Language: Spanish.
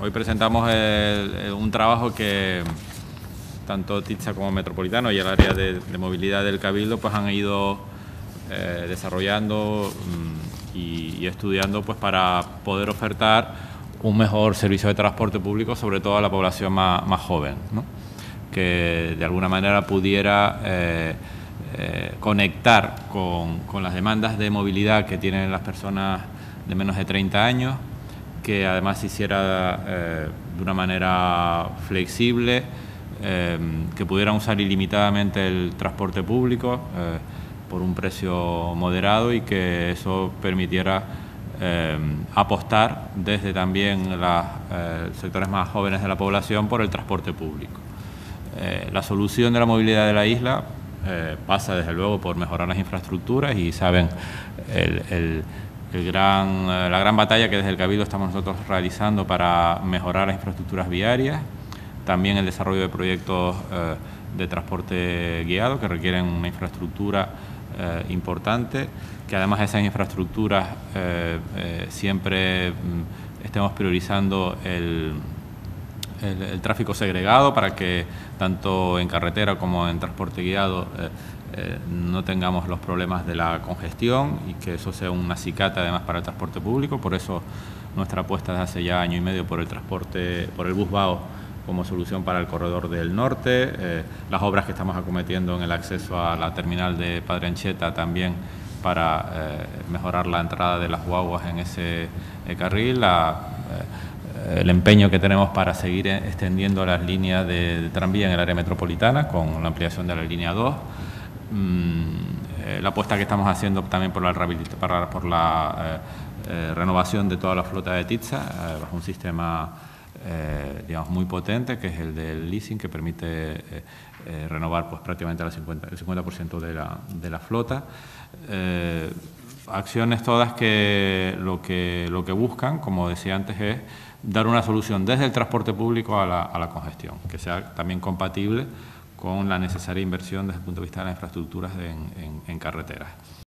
hoy presentamos un trabajo que tanto TITSA como Metropolitano y el área de, movilidad del Cabildo pues han ido eh, desarrollando mm, y, estudiando pues para poder ofertar un mejor servicio de transporte público, sobre todo a la población más, joven, que de alguna manera pudiera eh, eh, conectar con, con las demandas de movilidad que tienen las personas de menos de 30 años, que además hiciera eh, de una manera flexible, eh, que pudieran usar ilimitadamente el transporte público eh, por un precio moderado y que eso permitiera apostar desde también los sectores más jóvenes de la población por el transporte público. la solución de la movilidad de la isla pasa desde luego por mejorar las infraestructuras y saben el gran, eh, la gran batalla que desde el Cabildo estamos nosotros realizando para mejorar las infraestructuras viarias, también el desarrollo de proyectos eh, de transporte guiado que requieren una infraestructura eh, importante, que además esas infraestructuras siempre mm, estemos priorizando el, el, tráfico segregado para que tanto en carretera como en transporte guiado eh, no tengamos los problemas de la congestión y que eso sea un acicate además para el transporte público. Por eso nuestra apuesta desde hace ya año y medio por el transporte, por el bus BAO como solución para el corredor del norte, eh, las obras que estamos acometiendo en el acceso a la terminal de Padre Ancheta también para eh, mejorar la entrada de las guaguas en ese carril, el empeño que tenemos para seguir extendiendo las líneas de, tranvía en el área metropolitana con la ampliación de la línea 2. Mm, eh, la apuesta que estamos haciendo también por la, la eh, eh, renovación de toda la flota de Titsa, bajo un sistema digamos, muy potente, que es el del leasing, que permite renovar pues, prácticamente el 50%, el 50 de, la, de la flota acciones todas que lo, que lo que buscan, como decía antes, es dar una solución desde el transporte público a la, a la congestión, que sea también compatible con la necesaria inversión desde el punto de vista de las infraestructuras en, en carreteras.